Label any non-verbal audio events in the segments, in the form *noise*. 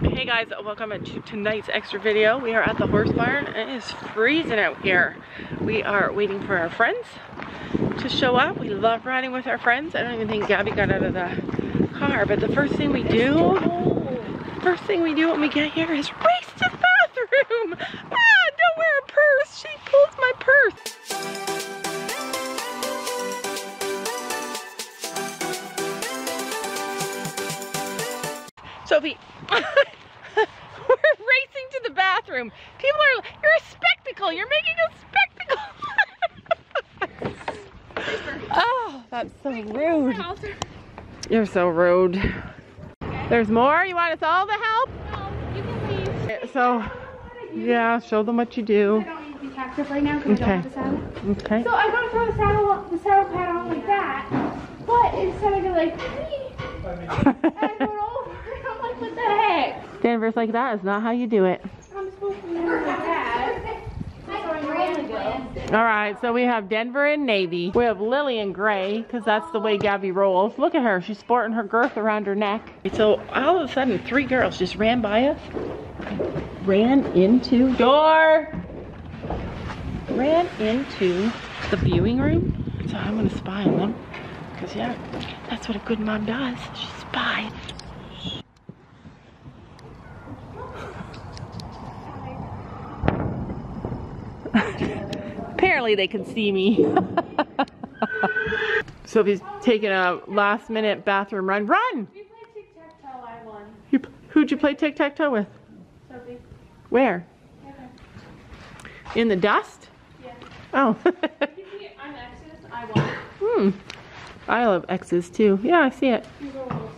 Hey guys, welcome to tonight's extra video. We are at the horse barn. It is freezing out here. We are waiting for our friends to show up. We love riding with our friends. I don't even think Gabby got out of the car, but the first thing we do, first thing we do when we get here is race to the bathroom. Ah, don't wear a purse. She pulls my purse. Sophie, *laughs* we're racing to the bathroom. People are, you're a spectacle. You're making a spectacle. *laughs* oh, that's so rude. You're so rude. There's more? You want us all to help? So, yeah, show them what you do. I don't need to be active right now because I don't have the saddle. Okay. So I'm gonna throw the saddle, the saddle pad on like that, but instead I go like, *laughs* and I go over, and I'm like, what the Denver's like that is not how you do it. I'm supposed to be doing like that. So I normally go. All right, so we have Denver in navy. We have Lily in gray, because that's the way Gabby rolls. Look at her, she's sporting her girth around her neck. So all of a sudden, three girls just ran by us, ran into, door, ran into the viewing room. So I'm gonna spy on them, because yeah, that's what a good mom does. She spies. Apparently they can see me. *laughs* Sophie's taking a last minute bathroom run. Run! We played tic-tac-toe, I won. You, who'd you play tic-tac-toe with? Sophie. Where? Okay. In the dust? Yeah. Oh. *laughs* I'm X's, I won. hmm. I love X's too. Yeah, I see it. You were a little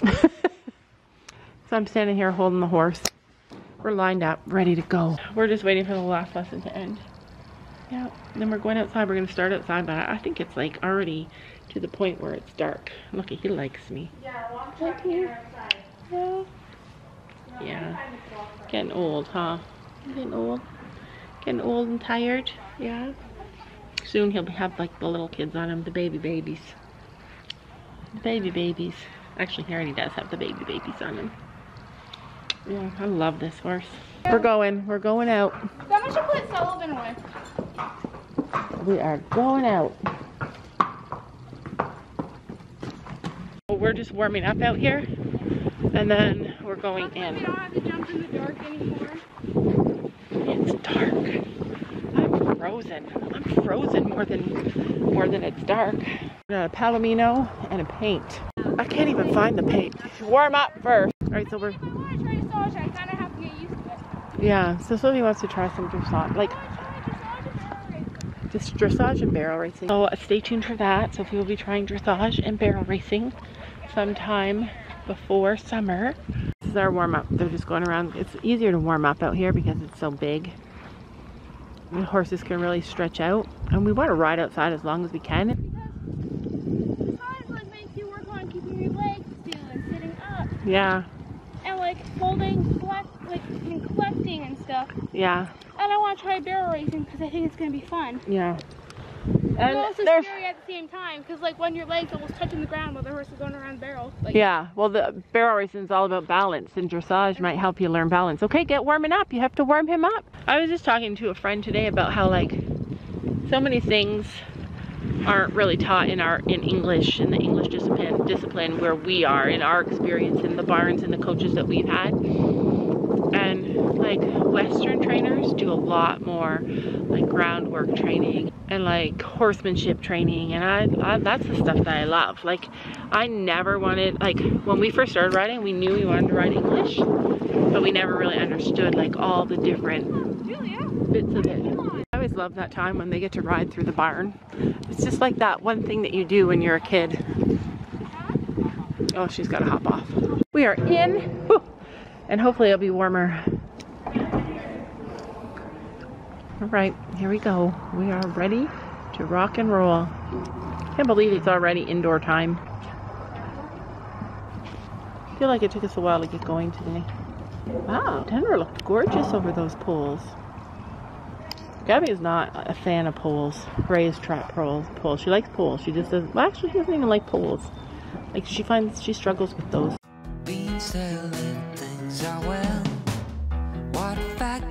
stupid. *laughs* So I'm standing here holding the horse. We're lined up, ready to go. We're just waiting for the last lesson to end. Yeah, then we're going outside. We're gonna start outside, but I think it's like already to the point where it's dark. Look, he likes me. Yeah, walk trot here. Yeah. Yeah. I'm fine with walk trot. Getting old, huh? Getting old. Getting old and tired. Yeah. Soon he'll have like the little kids on him, the baby babies. The baby babies. Actually, he already does have the baby babies on him. Yeah, I love this horse. We're going. We're going out. We should put Sullivan away. We are going out. Well, we're just warming up out here, and then we're going We in. don't have to jump in the dark anymore. It's dark. I'm frozen. I'm frozen more than more than it's dark. A palomino and a paint. I can't even find the paint. Warm up first. All right, so we're If I want to try dressage, I kind of have to get used to it. yeah. So Sylvie wants to try some dressage, like I want to try dressage and barrel racing. just dressage and barrel racing. So uh, stay tuned for that. Sophie will be trying dressage and barrel racing sometime before summer. This is our warm up. They're just going around. It's easier to warm up out here because it's so big. The horses can really stretch out, and we want to ride outside as long as we can. Dressage like makes you work on keeping your legs still sitting up Yeah, and like folding, collect, like and collecting and stuff. yeah, And I want to try barrel racing because I think it's gonna be fun. yeah. But And also there's scary at the same time because like when your legs almost touching the ground while the horse is going around the barrel. Like, yeah. Well, the barrel racing is all about balance, and dressage might help you learn balance. Okay, get warming up. You have to warm him up. I was just talking to a friend today about how like so many things aren't really taught in our in English in the English discipline discipline where we are in our experience in the barns and the coaches that we've had. Like Western trainers do a lot more like groundwork training and like horsemanship training and I, I that's the stuff that I love. Like I never wanted like when we first started riding we knew we wanted to ride English but we never really understood like all the different bits of it. I always love that time when they get to ride through the barn. It's just like that one thing that you do when you're a kid. Oh, she's got to hop off. We are in, and hopefully it'll be warmer. All right, here we go. We are ready to rock and roll. Can't believe it's already indoor time. Feel like it took us a while to get going today. Wow, Denver looked gorgeous over those poles. Gabby is not a fan of poles, raised trot poles. Poles. She likes poles. She just doesn't. Well, actually, she doesn't even like poles. Like she finds she struggles with those.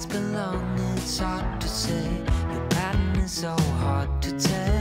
Belong, it's hard to say. Your pattern is so hard to tell.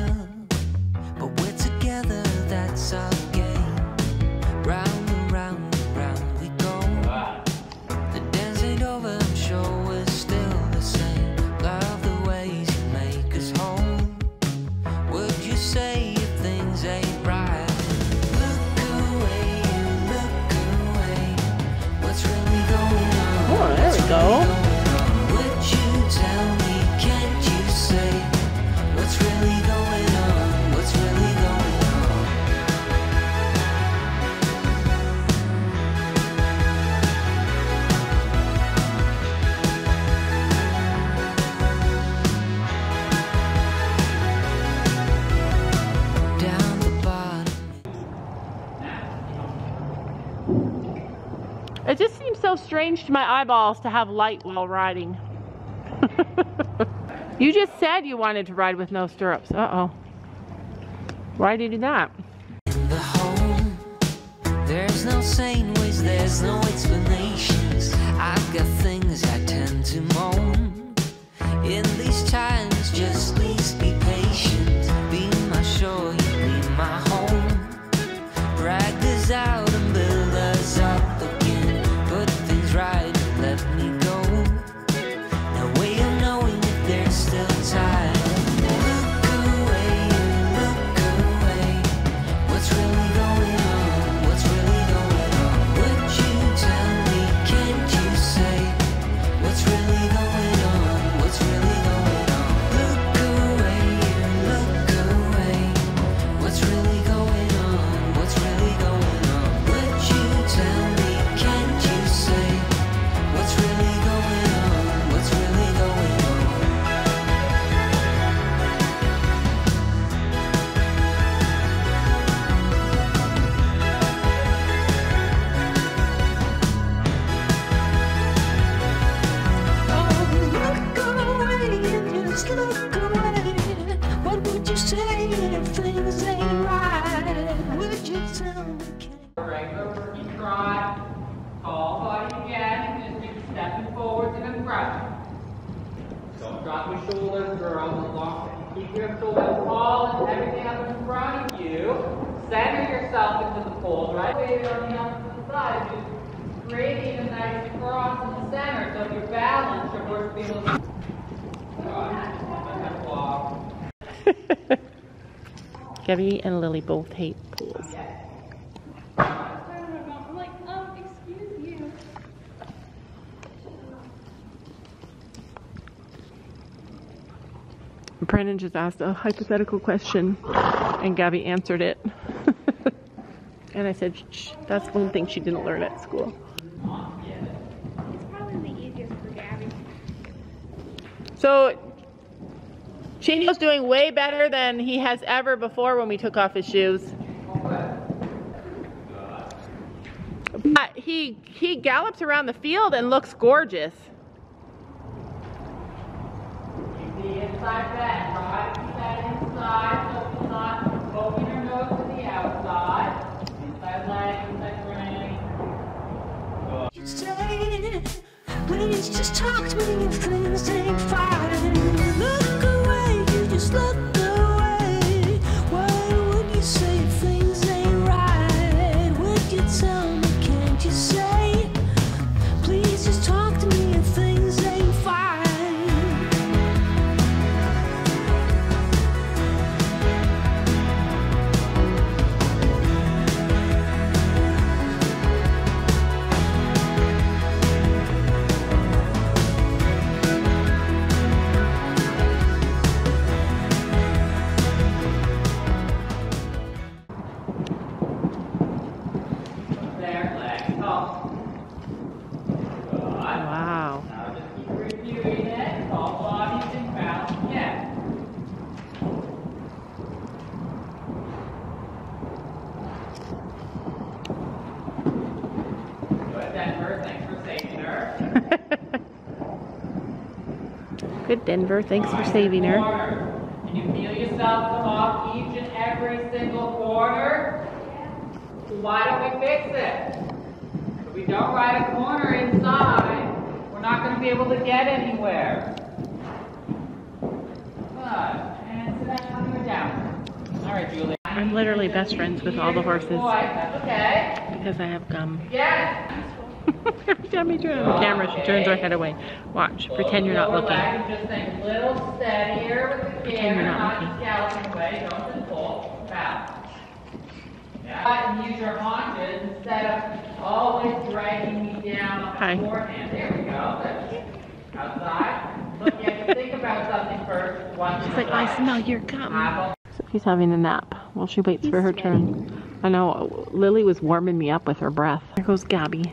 It just seems so strange to my eyeballs to have light while riding. *laughs* you just said you wanted to ride with no stirrups. Uh-oh. Why did you do that? in the home. There's no sane ways, there's no explanations. Forwards and then grab. Don't drop your shoulders, girls, and lock Keep your shoulders tall and everything up in front of you. Center yourself into the pole, right? Wave it on the opposite side, just creating a nice cross in the center, so if you're balanced, your horse will be able to. Good. Let that walk. Gabby and Lily both hate poles. I'm like, um, excuse you. Brandon just asked a hypothetical question, and Gabby answered it. *laughs* and I said, Shh, that's one thing she didn't learn at school. It's probably the easiest for Gabby. So, Chino's doing way better than he has ever before when we took off his shoes. But he he gallops around the field and looks gorgeous. Keep the inside bend, right? Keep that inside, so it's not poking your nose to the outside. Inside leg, inside rein. you say? Please just talk to me things ain't fine. Look away, you just look Good Denver, thanks for saving her. Can you feel yourself come off each and every single corner? Why don't we fix it? Could we don't ride a corner inside, we're not going to be able to get anywhere. Good. And sit down down. All right, Julie. I'm literally best friends with all the horses okay. because I have gum. It. *laughs* Every time we turn on the camera, she turns her head away. Watch, pretend you're not Lower looking. leg and just think a little steadier with the Pretend you're camera, not not just galloping away. Don't just pull. Bow. Yeah. And use your haunches instead of always dragging me down on Hi. the forehand. There we go. Good. Outside. Look, you have to think about something first. Watch She's like, I smell your gum. Apple. Sophie's having a nap while she waits for her turn. I know, Lily was warming me up with her breath. There goes Gabby.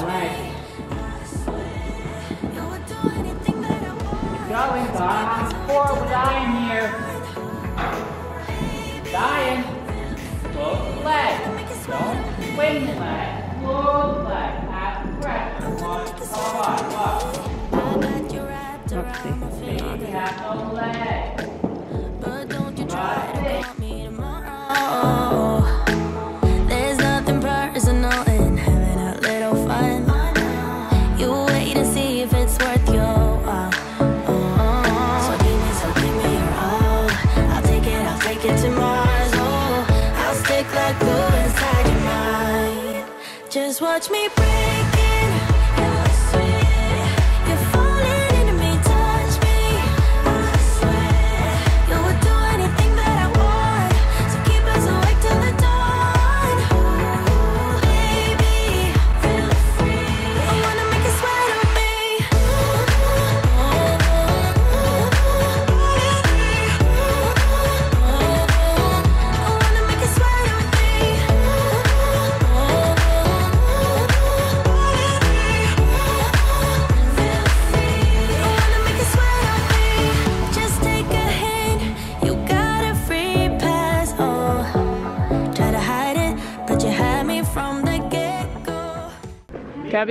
call by leg. you would do anything that I want. Going, Bob. Forward, dying here. Dying. The leg. Don't wing leg. The leg. Have pressure. One, call by, look. I got Oh, like glue inside your mind. Just watch me breaking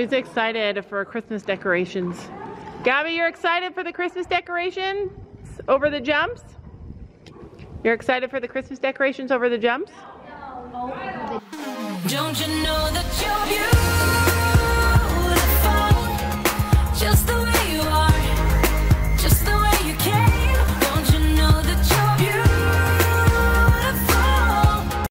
Gabby's excited for Christmas decorations. Gabby, you're excited for the Christmas decorations over the jumps? You're excited for the Christmas decorations over the jumps? Don't you know that you're beautiful? Just the